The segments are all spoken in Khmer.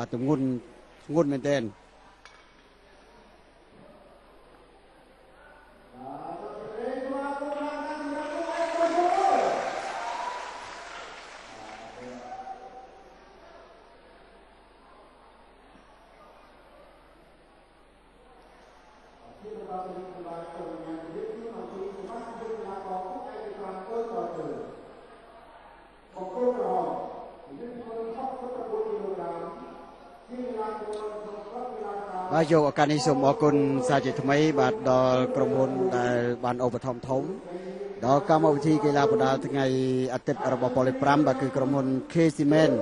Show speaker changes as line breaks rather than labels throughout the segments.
បាទទម្ងន់ធ្ងន់មែនទែនបាទ យកឱកាសនេះសូមអរគុណសាជាថ្មី បាទដល់ក្រុមហ៊ុនដែលបានឧបត្ថម្ភធំដល់កម្មវិធីកីឡាបដាល់ថ្ងៃអាទិត្យរបស់ប៉ូលី5បាទគឺក្រុមហ៊ុន K Cement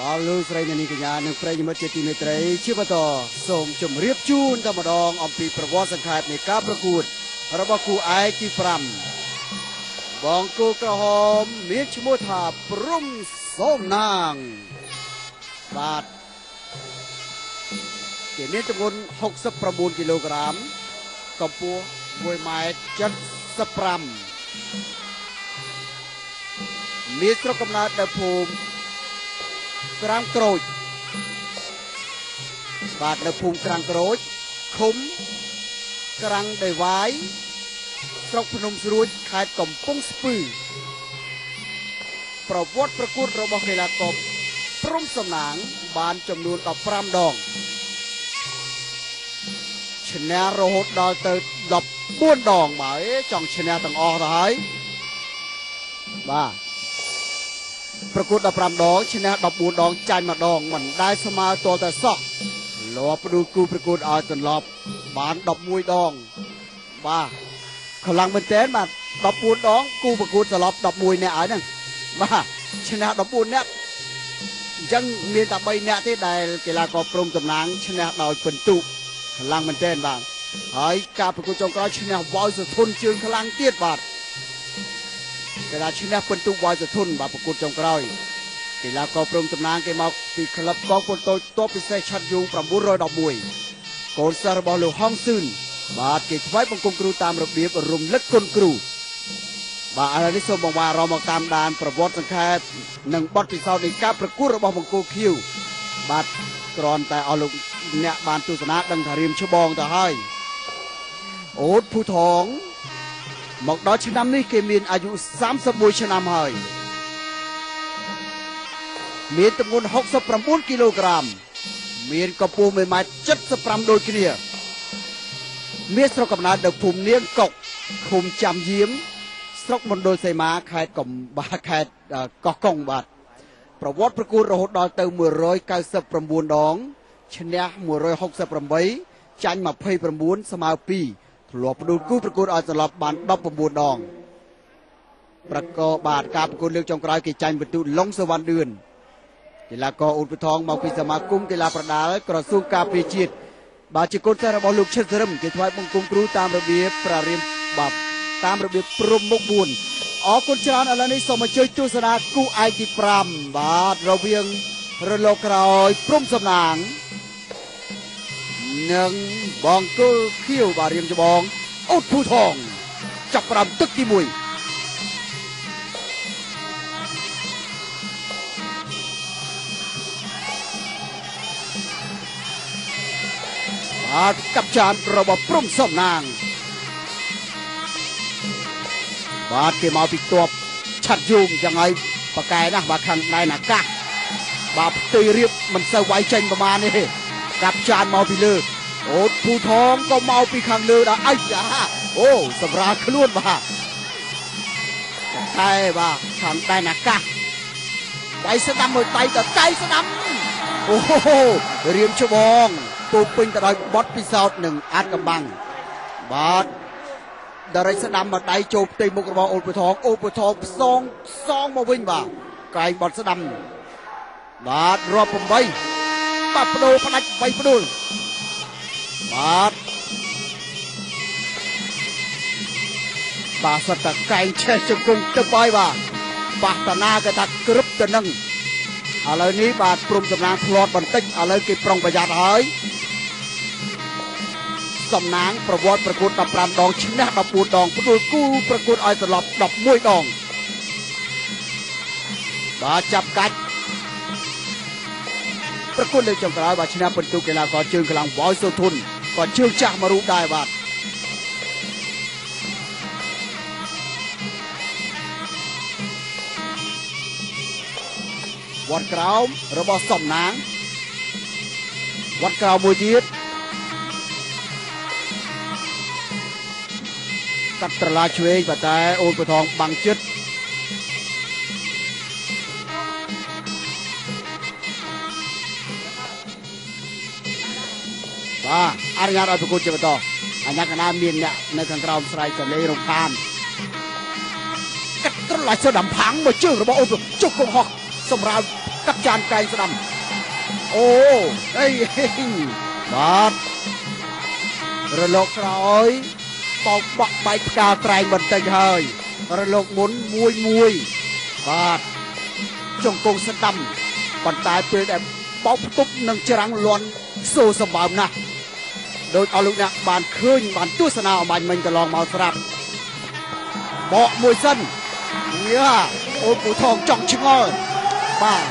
បាទលោកស្រីនានីកញ្ញានិងប្រិយមិត្តជាទីមេត្រីជាបន្តសូមជម្រាបជូនតែម្ដងអំពីប្រវត្តិសង្ខេបនៃការប្រកួត របស់គូឯកទី5បងគូក្រហមមានឈ្មោះថាព្រំសូមណាងបាទគេមានទម្ងន់69គីឡូក្រាមកម្ពស់1ម៉ែត្រ75មានស្រុកកំណើតនៅភូមិ ក្រាំក្រូចបាទនៅភូមិក្រាំក្រូចឃុំក្រាំងដេវាយស្រុកភ្នំស្រួចខេត្តកំពង់ស្ពឺប្រវត្តិប្រកួតរបស់កីឡាករព្រំសំណាងបានចំនួន15ដងឈ្នះរហូតដល់ទៅ14ដងបាទអេចង់ឈ្នះទាំងអស់ទៅហើយបាទ ប្រកួត15ដងឈ្នះ14ដងចាញ់ម្ដងមិនដែលស្មើទាល់តែសោះលាប់ផ្ដួលគូប្រកួតឲ្យទន្លប់បាន11ដងបាទខ្លាំងមែនទែនបាទ14ដងគូប្រកួតសន្លប់11នាក់ហើយហ្នឹងបាទឈ្នះ14នាក់អញ្ចឹងមានតែ3នាក់ទេដែលកីឡាករព្រំតំណាងឈ្នះដោយពិន្ទុខ្លាំងមែនទែនបាទហើយការប្រកួតចុងក្រោយឈ្នះវ៉ោយសុធុនជើងខ្លាំងទៀតបាទ កីឡាឈ្នះពិន្ទុវ៉ោយសុធុនបាទប្រកួតចុងក្រោយកីឡាករព្រំតំណាងគេមកពីក្លឹបកងពលតូចតបពិសេសឆាត់យូ911កូនសិស្សរបស់លោកហងស៊ឿនបាទគេថ្វាយបង្គំគ្រូតាមរបៀបរំលឹកគុណគ្រូបាទឥឡូវនេះសូមបងប្អូនអារម្មណ៍មកតាមដានប្រវត្តិសង្ខេបនិងបទពិសោធន៍នៃការប្រកួតរបស់បង្គោលខៀវបាទគ្រាន់តែអស់លោកអ្នកបានទស្សនាដឹងថារៀមច្បងទៅហើយអូតភូថង មកដល់ឆ្នាំនេះគេមានអាយុ31ឆ្នាំហើយមានទម្ងន់69គីឡូក្រាមមានកម្ពស់1ម៉ែត្រ75ដូចគ្នាមានស្រុកកំណើតនៅភូមិនាងកុកឃុំចាំយាម ស្រុកមណ្ឌលសីមាខេត្តកំបាខេត្តអឺកោះកុងបាទប្រវត្តិប្រកួតរហូតដល់ទៅ199ដងឈ្នះ168ចាញ់29ស្មើ2 ធ្លាប់ផ្ដួលគូប្រកួតឲ្យសន្លប់បាន19ដងប្រកបបាទការប្រកួតលើកចុងក្រោយគេចាញ់បន្ទូលងសវណ្ណឌឿនកីឡាករអ៊ុតពថងមកពីសមាគមកីឡាប្រដាល់ក្រសួងការពារជាតិបាទជាកូនសិស្សរបស់លោកឈិតសរឹមគេថ្វាយបង្គំគ្រូតាមរបៀបប្រារៀមបាទតាមរបៀបព្រំមុខ4អរគុណច្រើនឥឡូវនេះសូមអញ្ជើញទស្សនាគូឯកទី5បាទរវាងរលកក្រោយព្រំសំណាង និងបងគល់ខៀវបាទរៀមច្បងអ៊ុតភូថងចាប់ផ្ដើមទឹកទី1បាទកັບចានរបស់ព្រំសំណាង បាទគេមកពីទ័ពឆាត់យូងយ៉ាងហើយប៉កែណាស់បាទខាងដៃអាកាសបាទផ្ទៃរៀបមិនសូវវាយចេញប្រមាណទេ កាប់ចានមកពីលើអូតភូថងក៏មកពីខាងលើដែរអាយ៉ាអូសម្រាប់ខ្លួនបាទតែបាទខាងដៃអាកាសដៃស្ដាំមួយដៃទៅដៃស្ដាំអូរៀមច្បងពោពេញទៅដោយបត់ពិសោធន៍និងអាចកំបាំងបាទដរិចស្ដាំមកដៃចូលផ្ទៃមុខរបស់អូនពូថងអូនពូថងផ្សងសងមកវិញបាទកែងបត់ស្ដាំបាទរាប់8 បាទបដូរផ្ដាច់8បដូរបាទបាទសតតកែងឆេះជង្គង់ទឹកបាយបាទបាសតាណាគេថាក្រឹបទៅនឹងឥឡូវនេះបាទព្រំសំណាងធ្លាត់បន្តិចឥឡូវគេប្រុងប្រយ័ត្នហើយសំណាងប្រវត្តិប្រកួត15ដងឈ្នះ14ដងផ្ដួលគូប្រកួតឲ្យត្រឡប់11ដងបាទចាប់កាច់ ប្រកួតលើកចុងក្រោយបាទឈ្នះពិន្ទុកីឡាករជើងខ្លាំងវ៉យសូធុនក៏ជើងចាស់មករូបដែរបាទវត្តក្រោមរបស់សំណាងវត្តក្រោមមួយទៀតកាត់ត្រឡាឆ្វេងប៉ុន្តែអូនពថងបាំងចិត្ត នុញ្ញាតឲ្យប្រកួតជាបន្តអញ្ញាកណាមានអ្នកនៅខាងក្រោមស្រែកសលេងរំខានកាត់ត្រឡាស្ដាំផាំងមកជើងរបស់អូនជុកកងហោះសម្រាប់កាត់ចានកែងស្ដាំអូអីបាទរលកក្រោយបោកបក់បែកផ្កាត្រែងបន្តិចហើយរលកមុនមួយមួយបាទចង្គង់ស្ដាំប៉ុន្តែពេលដែលបោកផ្ទប់នឹងច្រាំងលន់សូសម្បើមណាស់ ដោយអស់លោកអ្នកបានឃើញបានទស្សនាអំបញ្ញមិញកន្លងមកស្រាប់បកមួយសិនយ៉ាអូនពូថងចង់ឆ្ងល់បាទ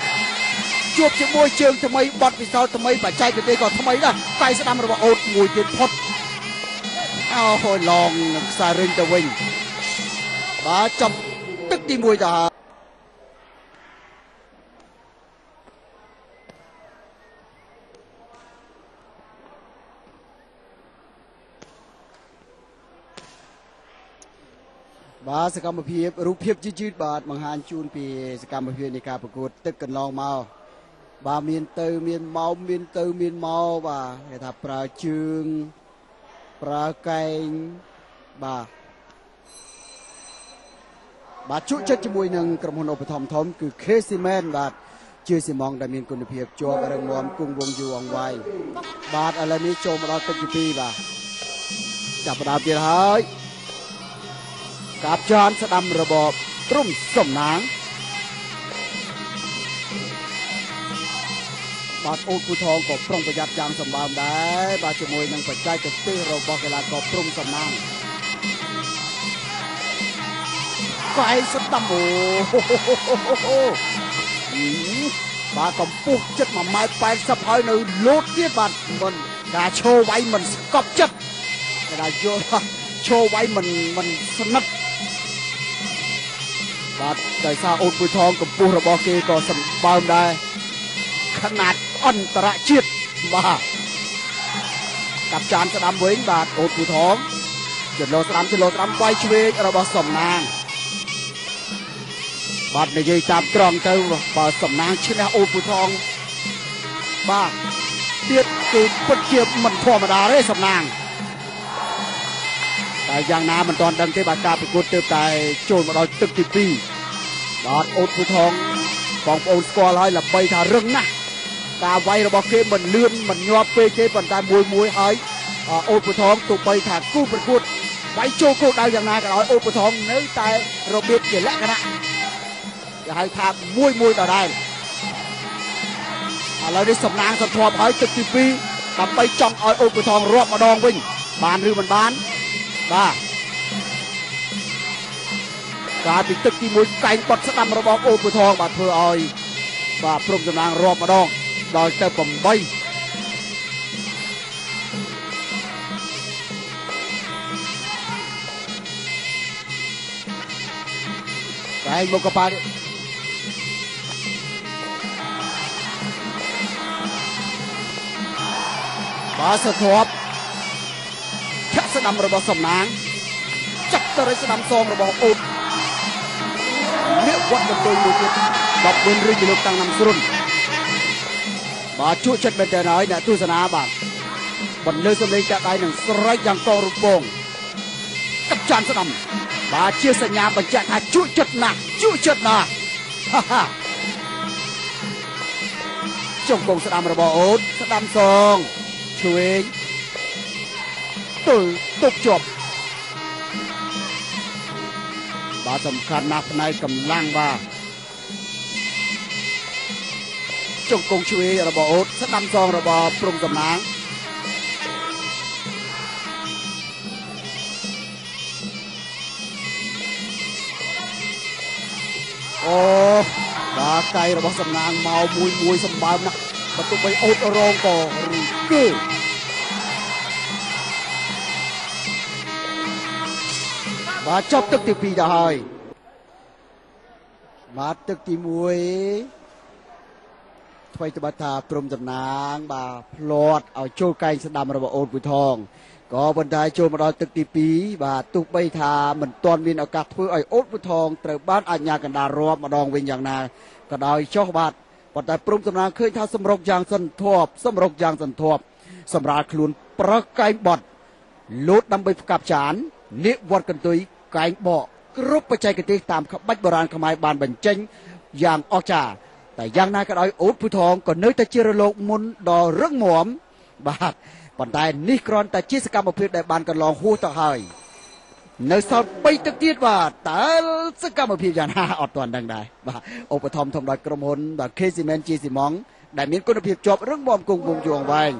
ជួបជាមួយជើងថ្មីបត់ពិសោធន៍ថ្មីបច្ចេកទេសក៏ថ្មីដែរតែស្ដាំរបស់អូនមួយទៀតផុតអូហូឡងនឹងខ្សែរឹងទៅវិញបាទចំទឹកទី1ទៅហើ បាទសកម្មភាពរូបភាពយឺតៗបាទបង្ហាញជូនពីសកម្មភាពនៃការប្រកួតទឹកកន្លងមកបាទមានទៅមានមកមានទៅមានមកបាទគេថាប្រើជើងប្រើកែងបាទបាទជក់ចិត្តជាមួយនឹងក្រុមហ៊ុនឧបត្ថម្ភធំគឺ K Cement បាទជាស៊ីម៉ងដែលមានគុណភាពជាប់រឹងមាំគង់វង្សយូរអង្វែងបាទឥឡូវនេះចូលមកដល់ទឹកទី2បាទចាប់ផ្ដើមទៀតហើយ កាប់ចានស្ដាំរបបទ្រុំសំណាងបាទអូនពូថងក៏ប្រុងប្រយ័ត្នយ៉ាងសម្បើមដែរបាទជាមួយនឹងបច្ចេកទេសរបស់កីឡាករព្រំសំណាងក៏ឯងស្ដាំអូបាទកម្ពស់ចិត្ត1ម៉ែត្រ80ហើយនៅលោតទៀតបាទមិនការឈោវាយមិនស្កប់ចិត្តគេថាយល់ឈោវាយមិនមិនស្និទ្ធ បាទដោយសារអូនពូថងកម្ពស់របស់គេក៏សម្បើមដែរខណាត់អន្តរជាតិបាទកាប់ចានស្ដាំវិញបាទអូនពូថងចន្លោស្ដាំចន្លោស្ដាំវាយឆ្វេងរបស់សំណាងបាទនិយាយតាមត្រង់ទៅបើសំណាងឈ្នះអូនពូថងបាទទៀតគឺពិតជាមិនធម្មតាទេសំណាង តែយ៉ាងណាមិនទាន់ដឹងទេបាទការប្រកួតទើបតែចូលមកដល់ទឹកទី2បាទអូនពូថងបងប្អូនស្គាល់ហើយល្បីថារឹងណាស់ការវាយរបស់គេមិនលឿនមិនញាប់ពេកទេប៉ុន្តែមួយមួយហើយអូនពូថងទោះបីថាគូប្រកួតវាយចូលគោលដៅយ៉ាងណាក៏ដោយអូនពូថងនៅតែរបៀបជាលក្ខណៈគេហៅថាមួយមួយដដែលឥឡូវនេះសំណាងសន្ធាប់ហើយទឹកទី2ដើម្បីចង់ឲ្យអូនពូថងរាប់ម្ដងវិញបានឬមិនបាន បាទការពីទឹកទី1កែងបត់ស្ដាំរបស់អូនពូថងបាទធ្វើឲ្យបាទព្រំសំណាងរាប់ម្ដងដល់ទៅ8កែងមកកប៉ាបាទសធប់ឆាក់ ស្ដាំរបស់សំណាងចាប់ទៅរស្ដាំសងរបស់អូននេះវត្តបន្ទុយមួយទៀត14រៀលជាលោកតាំងណាំស្រុនបាទជក់ចិត្តមែនតើហើយអ្នកទស្សនាបាទបន្លឺសម្លេងចាក់ដៃនឹងស្រែកយ៉ាងកងរំពងកាត់ចាន់ស្ដាំបាទជាសញ្ញាបញ្ជាក់ថាជក់ចិត្តណាស់ជក់ចិត្តណាស់ហាហាចុងកងស្ដាំរបស់អូនស្ដាំសងឆ្វេង ទល់ទុកជាប់បាទសំខាន់ណាស់ផ្នែកកម្លាំងបាទចុងកងឆ្វេងរបស់អូនស្ដាំសងរបស់ព្រំសំណាងអូបាទកៃរបស់សំណាងមកមួយមួយសម្បើមណាស់បើទោះបីអូតរងក៏ឬគឺ បាទចប់ទឹកទី2ទៅហើយបាទទឹកទី1ថ្មីត្បិតថាព្រំតំណាង បាទផ្្លាត់ឲ្យចូលកែងស្ដាំរបស់អូនពូថងក៏ប៉ុន្តែចូលមកដល់ទឹកទី2បាទទោះបីថាមិនទាន់មានឱកាសធ្វើឲ្យអូនពូថងត្រូវបានអាជ្ញាកណ្ដាលរាប់ម្ដងវិញយ៉ាងណាក៏ដោយចុះបាទប៉ុន្តែព្រំតំណាងឃើញថាសម្រុកយ៉ាងសន្ធាប់សម្រុកយ៉ាងសន្ធាប់សម្រាប់ខ្លួនប្រឹកកែងបត់លោតដើម្បីផ្កាប់ចាននាគវត្តកន្ទុយ កែងបកគ្រប់បច្ចេកទេសតាមក្បាច់បុរាណខ្មែរបានបញ្ចេញយ៉ាងអស្ចារ្យតែយ៉ាងណាក៏ដោយអូតភូថងក៏នៅតែជារលកមុនដ៏រឹងមាំបាទប៉ុន្តែនេះគ្រាន់តែជាសកម្មភាពដែលបានកន្លងហួសទៅហើយនៅសល់3ទឹកទៀតបាទតើសកម្មភាពយ៉ាងណាអត់ទាន់ដឹងដែរបាទឧបត្ថម្ភធំដោយក្រុមហ៊ុនបាទ KCMN ជាស៊ីម៉ងដែលមានគុណភាពជាប់រឹងមាំគង់វង្សយូរអង្វែង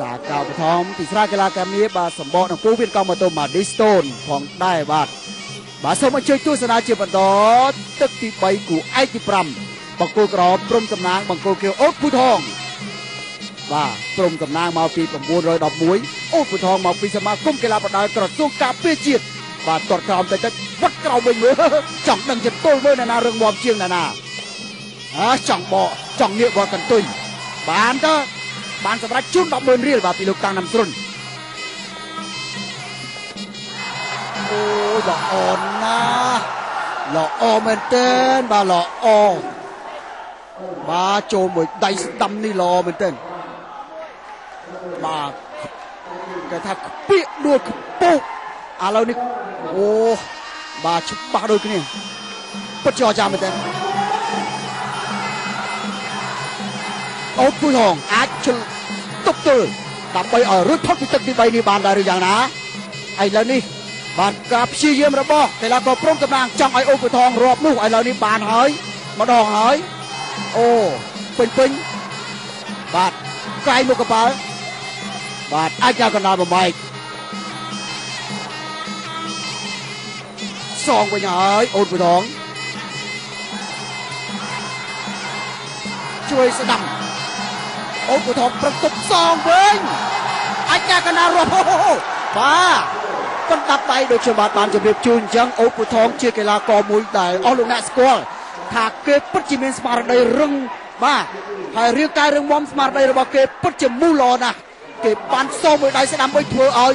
សាកោបឋមទីស្រាកីឡាកាមីបាទសម្បកនឹងពូវៀនកំម៉ូតូម៉ាឌីស្តូនផងដែរបាទបាទសូមអញ្ជើញទស្សនាជាបន្តទឹកទី3គូឯកទី5បង្គោលក្រព្រំសំណាងបង្គោលគៀវអូតពូថងបាទព្រំសំណាងមកពី911អូតពូថងមកពីសមាគមកីឡាប្រដាល់ក្រសួងការពារជាតិបាទតតក្រោមតិចតិចវត្តក្រោមវិញមើលចង់ដឹងជាទល់មើលណាណារឿងមមជាងណាណាអើចង់បកចង់ងាកវត្តកន្ទុយបានតើ បានសម្រាប់ជូន100,000រៀលបាទពីលោកតាំងណាំស្រុនអូយល្អណាស់ល្អមែនតើបាទល្អបាទចូលមួយដៃស្ដាំនេះល្អមែនតើបាទគេថាខ្ពាកដួលខ្ពុកឥឡូវនេះអូបាទច្បាស់ដូចគ្នាពិតជាអស្ចារ្យមែនតើ អូពុយហងអាចជិលទប់ទល់ដើម្បីឲ្យរួចផុតពីទឹកទី3នេះបានដែរឬយ៉ាងណាឥឡូវនេះបានការព្យាយាមរបស់កីឡាករព្រំកម្លាំងចង់ឲ្យអូពុយថងរាប់នោះឥឡូវនេះបានហើយម្ដងហើយអូពេញពេញបាទកាយមុខកប៉ាល់បាទអាចកណ្ដាលបំបែកសងវិញហើយអូនបដងជួយស្ដាំ អូនបដងប្រឹកទប់សងវិញអាចកាកណារាប់បាទកណ្ដាប់ដៃដូចជាបាទបានជម្រាបជូនអញ្ចឹងអូនពូថងជាកីឡាករមួយដែលអស់លោកអ្នកស្គាល់ថាគេពិតជាមានស្មារតីរឹងបាទហើយរាងកាយរឹងមាំស្មារតីរបស់គេពិតជាមូលល្អណាស់គេបានសងមួយដៃស្ដាំវិញធ្វើឲ្យ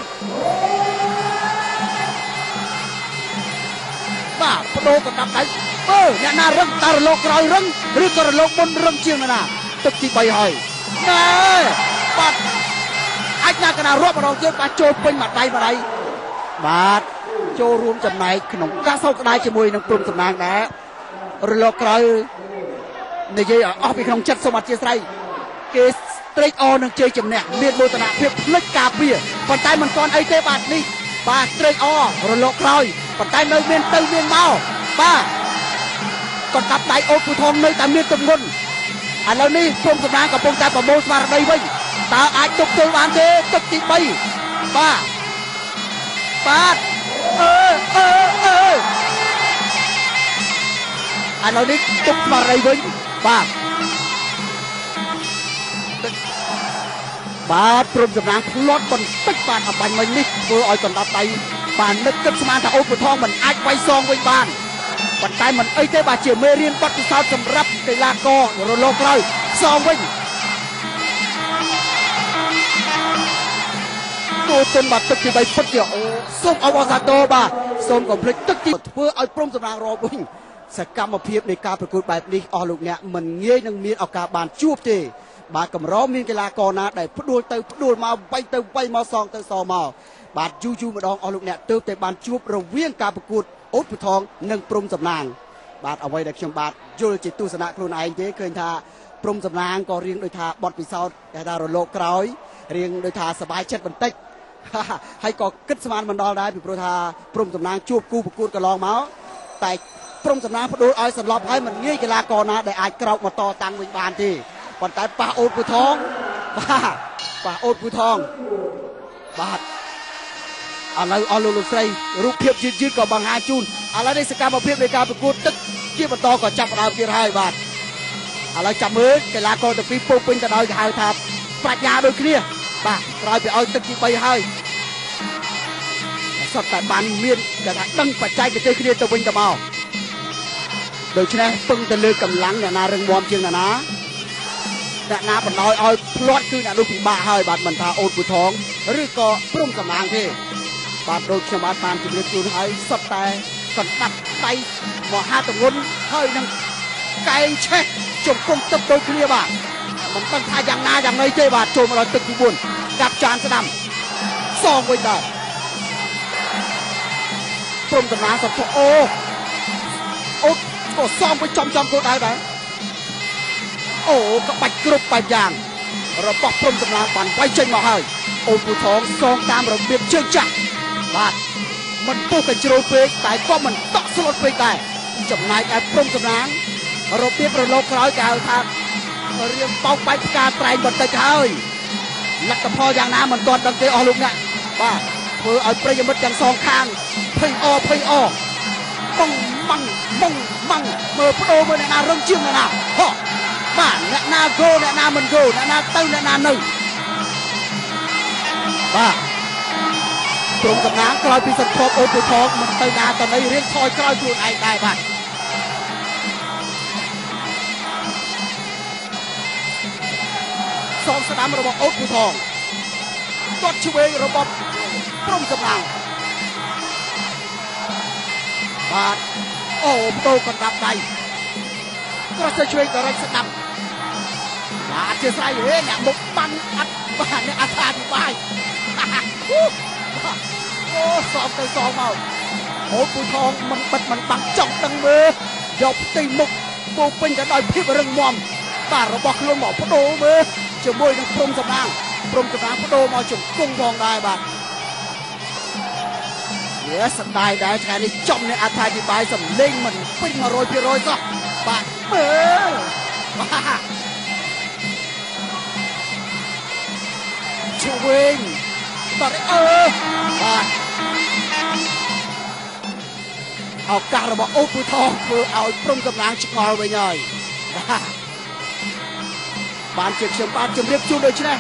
បាទបដូរកណ្ដាប់ដៃអឺអ្នកណារឹងតើរលកក្រោយរឹងឬក៏រលកមុនរឹងជាងណាទឹកទី3ហើយ ណែបាទអាចណាកណារាប់ម្ដងទៀតបាទចូលពេញមួយដៃមួយដៃបាទចូលរួមចំណែកក្នុងការសោកស្ដាយជាមួយនឹងព្រំសំណាងដែររលកក្រោយនិយាយអស់ពីក្នុងចិត្តសូមអធិស្ឋានគេត្រេកអរនឹងជ័យជំនះមានមោទនភាពផ្លិចការពារប៉ុន្តែមិនទាន់អីទេបាទនេះបាទត្រេកអររលកក្រោយប៉ុន្តែនៅមានទៅមានមកបាទក៏កាប់ដៃអូនពូថងនៅតែមានទម្ងន់ ឥឡូវនេះព្រំសម្រាងកំពុងតែប្រមូលស្មារតីវិញតើអាចទប់ទល់បានទេទឹកទី3បាទបាទអឺអឺអឺឥឡូវនេះទប់ស្មារតីវិញបាទបាទព្រមសម្រាងផ្លត់បន្តិចបាទអបាញ់មិញនេះធ្វើឲ្យកណ្ដាប់ដៃបាទនឹកគិតស្មានថាអូនពធងមិនអាចវាយសងវិញបាន ប៉ុន្តែមិនអីទេបាទជាមេរៀនបទពិសោធន៍សម្រាប់កីឡាកររលកក្រោយសងវិញគោទុនបាទទឹកទី3ពិតជាអូសូមអបអសាទរបាទសូមកុំភ្លេចទឹកទីធ្វើឲ្យព្រមសម្រាងរកវិញសកម្មភាពនៃការប្រកួតបែបនេះអស់លោកអ្នកមិនងាយនឹងមានឱកាសបានជួបទេបាទកម្រមានកីឡាករណាដែលផ្ដួលទៅផ្ដួលមកវាយទៅវាយមកសងទៅសងមកបាទយូរយូរម្ដងអស់លោកអ្នកទើបតែបានជួបរវាងការប្រកួត អូតពូថងនិងព្រំសំណាង បាទអ្វីដែលខ្ញុំបាទយល់ជាទស្សនៈខ្លួនឯងទេឃើញថាព្រំសំណាងក៏រៀងដូចថាបត់ពិសោធន៍គេថារលកក្រោយរៀងដូចថាសบายចិត្តបន្តិច ហើយក៏គិតស្មានមិនដល់ដែរពីព្រោះថាព្រំសំណាងជួបគូប្រកួតកន្លងមកតែព្រំសំណាងបដូរឲ្យសន្លប់ហើយមិនងាយកីឡាករណាដែលអាចក្រោកមកតតាំងវិញបានទេប៉ុន្តែប៉ះអូតពូថងបាទប៉ះអូតពូថងបាទ ឥឡូវអស់លោកលោកស្រីរូបភាពយឺតយឺតក៏បង្ហាញជូនឥឡូវនេះសកម្មភាពនៃការប្រកួតទឹកជាបន្តក៏ចាប់ផ្ដើមទៀតហើយបាទឥឡូវចាំមើលកីឡាករទាំងពីរពោពេញទៅដោយគេហៅថាប្រាជ្ញាដូចគ្នាបាទក្រោយពីឲ្យទឹកទី3ហើយសុទ្ធតែបានមានគេថាដឹងបច្ចេកទេសគ្នាទៅវិញទៅមកដូច្នេះពឹងទៅលើកម្លាំងអ្នកណារឹងមាំជាងអ្នកណាអ្នកណាបណ្ដោយឲ្យផ្លាត់គឺអ្នកនោះពិបាកហើយបាទមិនថាអូនពូថងឬក៏ព្រំកម្លាំងទេ បាទដូចខ្ញុំបាទបានជម្រាបជូនហើយសុទ្ធតែកណ្ដាប់ដៃមហាទងន់ហើយនឹងកែងឆេះជង្គង់ទឹកដូចគ្នាបាទមិនដឹងថាយ៉ាងណាយ៉ាងណីទេបាទចូលមកដល់ទឹកទី4កាប់ចានស្ដាំសងវិញដែរព្រំកម្លាំងសពអូអូក៏សំវិញចំចំគោលដៅដែរអូក្បាច់គ្រប់បែបយ៉ាងរបស់ព្រំកម្លាំងបានវាយចេញមកហើយអូនពូថងសងតាមរបៀបជើងចាស់ បាទមិនពុះកញ្ជ្រោលពេកតែក៏មិនតក់ស្លុតពេកដែរចំណែកឯព្រំកម្លាំងរបៀបរលកក្រោយគេហៅថារៀងបោកបែកផ្កាត្រែងបន្តិចហើយលទ្ធផលយ៉ាងណាមិនទាន់ដឹងទេអស់លោកអ្នកបាទធ្វើឲ្យប្រិយមិត្តទាំងសងខាងភ័យអភ័យអបងម៉ាំងម៉ងម៉ាំងមើលបដូរមើលអ្នកណារឹងជាងអ្នកណាហោះបាទអ្នកណាគោអ្នកណាមិនគោអ្នកណាទៅអ្នកណានៅបាទ ក្រុមកំណាងក្រោយពីសន្ទប់អូនពូថងមិនទៅណាទៅណីរៀងថយក្រោយខ្លួនឯងដែរបាទសងស្ដាំរបស់អូនពូថងគាត់ឆ្វេងរបស់ព្រំកំណាងបាទអូបដូរកណ្ដាប់ដៃក្រោះទៅជួយក៏រែកស្ដាប់បាទអធិស្ឋានហេអ្នកមុខបាំងអត់បាទអ្នកអត្ថាធិប្បាយ អូសំទៅសងមកអូពូថងមិនបិទមិនបាំងចង់ដឹងមើលយកផ្ទៃមុខពោពេញទៅដោយភាពរឹងមាំបាទរបស់ខ្លួនមកបដូរមើលជាមួយនឹងព្រំសម្ដាងព្រំសម្ដាងបដូរមកជង្គង់ផងដែរបាទវាសំដាយដែរថ្ងៃនេះចំអ្នកអត្ថាធិប្បាយសំលេងមិនពេញ100%សោះបាទមើលបាទជួយវិញ បាទអឺបាទឱកាសរបស់អូពូថងធ្វើឲ្យព្រំកម្លាំងឆ្ងល់វិញហើយបាទបានជាខ្ញុំបានជម្រាបជូនដូចនេះ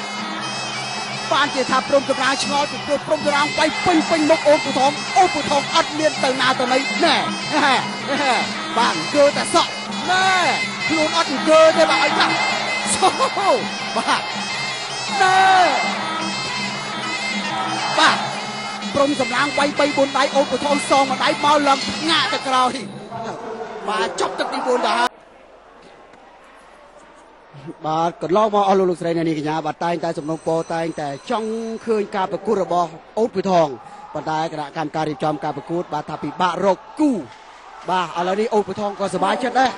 បានជាថាព្រំកម្លាំងឆ្ងល់ពីព្រោះព្រំកម្លាំងបៃពេញពេញមុខអូនពូថងអូនពូថងអត់មានទៅណាទៅណីណែបានគឺតែសក់ណែខ្លួនអត់អង្គើទេបាទអីណាបាទណែ បាទព្រំសម្លាងវាយ3 4ដៃអូនពូថងសងមួយដៃមកឡើងងាក់ទៅក្រោយបាទចប់ទឹកទី4ទៅហើយបាទកន្លងមកអស់លោកលោកស្រីអ្នកនាងកញ្ញាបាទតែងតែសំណុំពរតែងតែចង់ឃើញការប្រកួតរបស់អូនពូថងប៉ុន្តែគណៈកម្មការរៀបចំការប្រកួត បាទថាពិបាករកគូបាទឥឡូវនេះអូនពូថងក៏សប្បាយចិត្តដែរ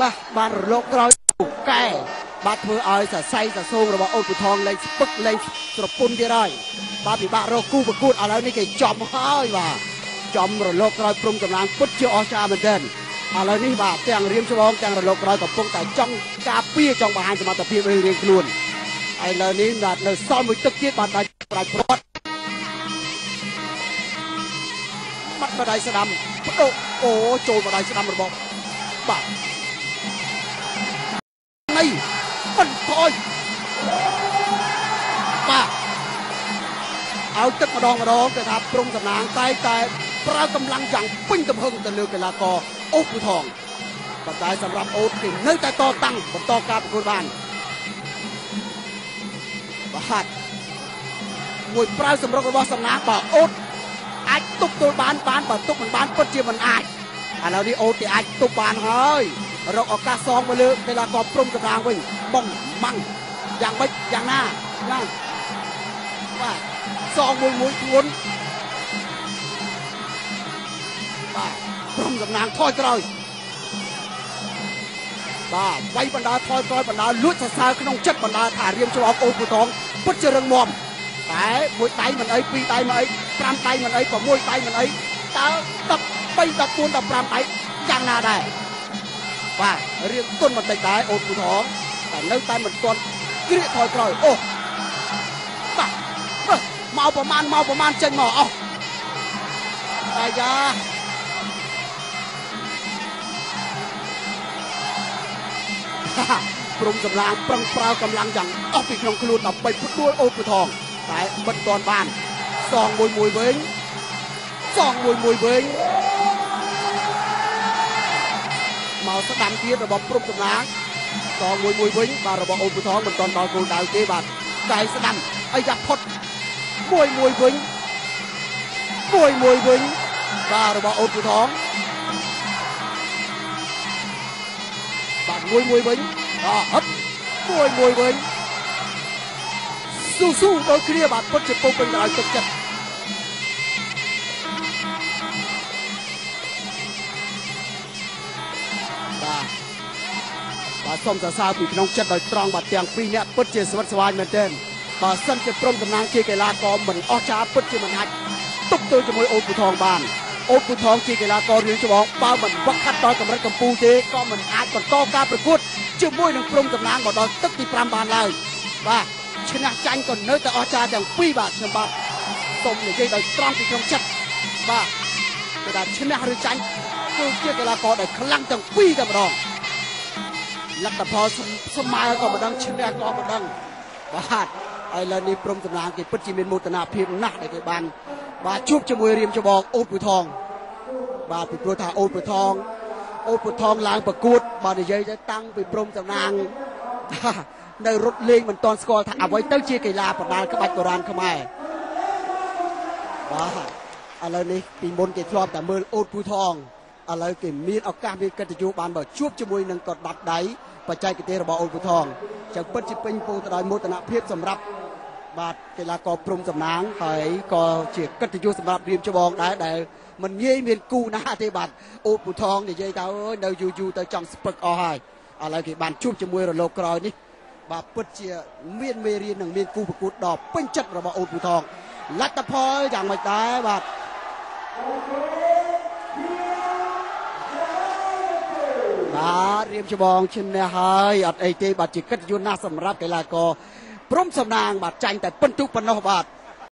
បាទបានរលកក្រោយកែ បាទធ្វើឲ្យសរសៃសរសងរបស់អូនពូថងលែងស្ពឹកលែងស្រពុនទៀតហើយបាទពិបាករកគូប្រកួតឥឡូវនេះគេចំហើយបាទចំរលកក្រោយព្រំកម្លាំងពុតជាអស្ចារ្យមែនទែនឥឡូវនេះបាទទាំងរៀមច្បងទាំងរលកក្រោយកំពុងតែចង់ការពារចង់បង្ហាញសមត្ថភាពរៀងរៀងខ្លួនឥឡូវនេះបាទនៅសល់មួយទឹកទៀតបាទដាច់ប្រាច់ព្រាត់បាត់បដៃស្ដាំបដូអូចូលបដៃស្ដាំរបស់បាទនេះ បន្ថយបាទឲ្យទឹកម្ដងម្ដងគេថាព្រំសំណាងតែតែប្រើកម្លាំងយ៉ាងពេញទំហឹងទៅលើកីឡាករអូសពូថងប៉ុន្តែសម្រាប់អូតគេនៅតែតតាំងបន្តការប្រកួតបានបាទមួយប្រើសម្រុករបស់សំណាងបើអូតអាចទប់ទល់បានបានបើទប់មិនបានពិតជាមិនអាចឥឡូវនេះអូតគេអាចទប់បានហើយរកឱកាសសងមកលើកីឡាករព្រំកម្លាំងវិញ បងម៉ាំងយ៉ាងម៉េចយ៉ាងណាយ៉ាងបាទសងមួយមួយធ្ងន់បាទក្រុមសំណាងថយក្រោយបាទវាយបណ្ដាថយក្រោយបណ្ដាលួចសរសើរក្នុងចិត្តបណ្ដាថារៀមច្រកអូនពូថងពិតជារឹងមាំតែមួយដៃមិនអីពីរដៃមិនអីប្រាំដៃមិនអី6ដៃមិនអីតើ13 14 15ដៃយ៉ាងណាដែរបាទរៀងទុនបន្តិចដែរអូនពូថង តែនៅតែមិនទាន់ក្រៀកថយក្រោយអូបាទមកប្រមាណមកប្រមាណចេញមកអស់អាយ៉ាព្រំសម្លាងប្រឹងប្រើកម្លាំងយ៉ាងអស់ពីក្នុងខ្លួនដើម្បីផ្ដួលអូបពថងតែមិនទាន់បានសងមួយមួយវិញសងមួយមួយវិញមកស្ដាំទៀតរបស់ព្រំសម្លាង សងមួយមួយវិញបាទរបស់អូបពថងមិនទាន់ដល់គោលដៅទេបាទតែស្ដាំអីយ៉ាផុតមួយមួយវិញមួយមួយវិញបាទរបស់អូបពថងបាទមួយមួយវិញអហឹបមួយមួយវិញស៊ូស៊ូដូចគ្នាបាទពុតជាពុកពេញដល់ទឹកចិត្ត បាទសូមសរសើរពីក្នុងចិត្តដោយត្រង់បាទទាំងពីរនាក់ពិតជាស្វិតស្វាញមែនទែនបើសិនជាព្រមតំណាងជាកីឡាករមិនអស់ចាពិតជាមិនអាចទប់ទល់ជាមួយអូនពូថងបានអូនពូថងជាកីឡាកររៀងច្បងបើមិនវឹកហាត់ដល់កម្រិតកម្ពុជាទេក៏មិនអាចបន្តការប្រកួតជាមួយនឹងព្រំតំណាងមកដល់ទឹកទី5បានឡើយបាទឈ្នះចាញ់ក៏នៅតែអស្ចារ្យទាំងពីរបាទខ្ញុំបាទសូមនិយាយដោយត្រង់ពីក្នុងចិត្តបាទគឺថាឈ្នះឬចាញ់គឺជាកីឡាករដែលខ្លាំងទាំងពីរតែម្ដង លទ្ធផលស្មើក៏មិនដឹងឈ្នះក៏មិនដឹងបាទឥឡូវនេះព្រំតំណាងគេពិតជាមានមោទនភាពណាស់ដែលគេបាន បាទជួបជាមួយរៀមច្បងអូតពូថង បាទពីព្រោះថាអូនពូថងអូនពូថងឡើងប្រកួត បាទនិយាយទៅតាំងពីព្រំតំណាងនៅរត់លេងមិនទាន់ស្គាល់ថាអ្វីទៅជាកីឡាប្រដាល់ក្បាច់បុរាណខ្មែរបាទឥឡូវនេះពីមុនគេធ្លាប់តែមើលអូនពូថង ឥឡូវគេមានឱកាសមានកិត្តិយសបានបើជួបជាមួយនឹងកដដាត់ដៃបច្ចេកទេសរបស់អូនពូថងចឹងពិតជាពេញពោទៅដោយមោទនភាពសម្រាប់បាទកីឡាករព្រំសំណាងហើយក៏ជាកិត្តិយសសម្រាប់រៀមច្បងដែរដែលមិនងាយមានគូណាទេបាទអូតពូថងនិយាយថាអើយនៅយូរយូរទៅចង់ស្ពឹកអស់ហើយឥឡូវគេបានជួបជាមួយរលកក្រោយនេះបាទពិតជាមានមេរៀននិងមានគូប្រកួតដ៏ពេញចិត្តរបស់អូតពូថងលទ្ធផលយ៉ាងម៉េចដែរបាទ បាទរៀមច្បងឈិននេះហើយអត់អីទេបាទជាកិត្តិយសណាស់សម្រាប់កីឡាករព្រំសំណាងបាទចាញ់តែពិនទុប៉ុណ្ណោះបាទ